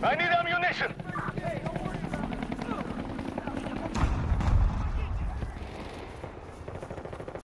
I need ammunition.